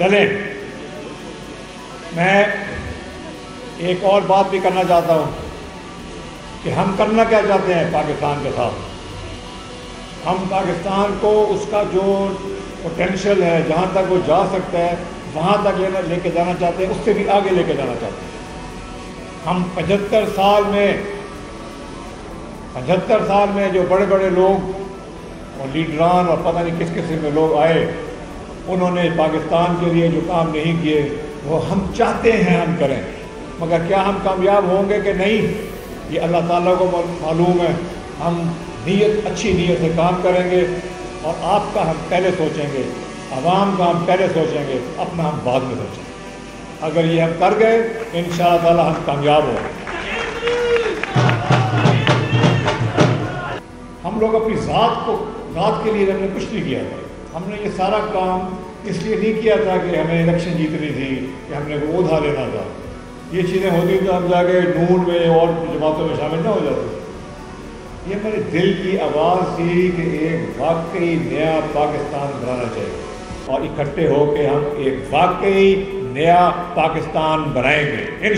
चलें। मैं एक और बात भी करना चाहता हूँ कि हम करना क्या चाहते हैं पाकिस्तान के साथ? हम पाकिस्तान को उसका जो पोटेंशियल है, जहाँ तक वो जा सकता है, वहाँ तक लेना, लेके जाना चाहते हैं, उससे भी आगे लेके जाना चाहते हैं। हम पचहत्तर साल में, पचहत्तर साल में जो बड़े बड़े लोग और लीडरान और पता नहीं किस किस्म के लोग आए उन्होंने पाकिस्तान के लिए जो काम नहीं किए, वो हम चाहते हैं हम करें। मगर क्या हम कामयाब होंगे कि नहीं? ये अल्लाह ताला को मालूम है। हम नीयत, अच्छी नीयत से काम करेंगे और आपका हम पहले सोचेंगे। आवाम का हम पहले सोचेंगे, अपना हम बाद में सोचेंगे। अगर ये हम कर गए इन ताला हम कामयाब होंगे। हम लोग अपनी ज़ात को, ज़ात के लिए हमने कुछ नहीं किया। हमने ये सारा काम इसलिए नहीं किया था कि हमें इलेक्शन जीतनी थी, कि हमने वो उधा लेना था। ये चीज़ें होती तो हम जाके नून में और जमातों में शामिल ना हो जाते। ये मेरे दिल की आवाज़ थी कि एक वाकई नया पाकिस्तान बनाना चाहिए। और इकट्ठे होकर हम एक वाकई नया पाकिस्तान बनाएँगे इन